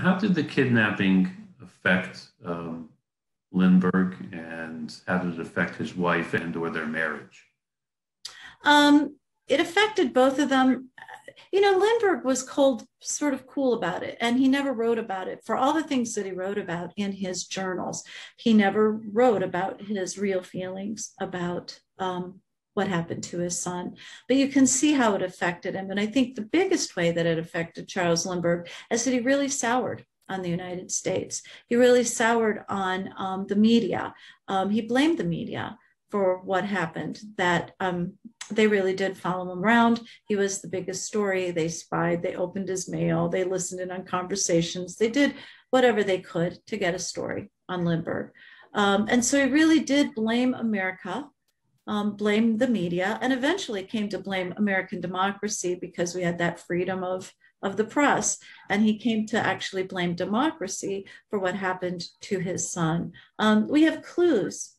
how did the kidnapping affect um, Lindbergh, and how did it affect his wife and or their marriage? Um, it affected both of them. You know, Lindbergh was cold, sort of cool about it, and he never wrote about it. For all the things that he wrote about in his journals, he never wrote about his real feelings about um, what happened to his son. But you can see how it affected him. And I think the biggest way that it affected Charles Lindbergh is that he really soured on the United States. He really soured on um, the media. Um, he blamed the media for what happened, that um, they really did follow him around. He was the biggest story. They spied, they opened his mail, they listened in on conversations, they did whatever they could to get a story on Lindbergh. Um, and so he really did blame America um, blamed the media and eventually came to blame American democracy because we had that freedom of, of the press. And he came to actually blame democracy for what happened to his son. Um, we have clues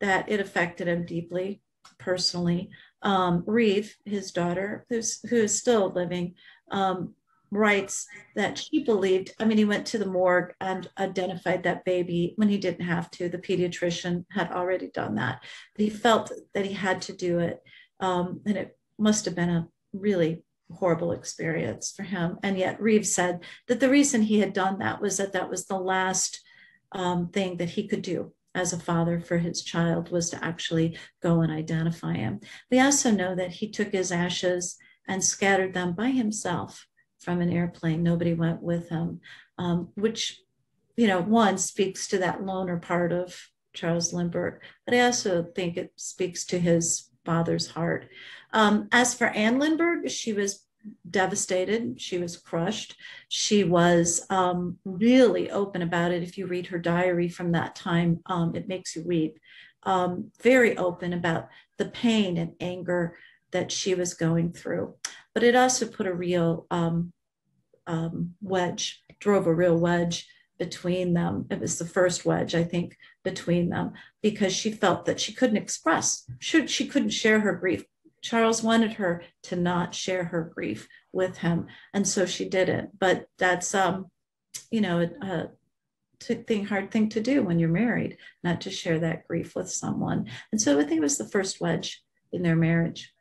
that it affected him deeply personally. Um, Reeve, his daughter, who's, who is still living, um, writes that she believed, I mean, he went to the morgue and identified that baby when he didn't have to. The pediatrician had already done that. But he felt that he had to do it. Um, and it must have been a really horrible experience for him. And yet, Reeves said that the reason he had done that was that that was the last um, thing that he could do as a father for his child was to actually go and identify him. We also know that he took his ashes and scattered them by himself from an airplane. Nobody went with him, um, which, you know, one speaks to that loner part of Charles Lindbergh, but I also think it speaks to his father's heart. Um, as for Anne Lindbergh, she was devastated. She was crushed. She was um, really open about it. If you read her diary from that time, um, it makes you weep. Um, very open about the pain and anger that she was going through. But it also put a real um, um, wedge, drove a real wedge between them. It was the first wedge, I think, between them because she felt that she couldn't express, should she couldn't share her grief. Charles wanted her to not share her grief with him, and so she didn't. But that's um, you know, a, a thing, hard thing to do when you're married, not to share that grief with someone. And so I think it was the first wedge in their marriage.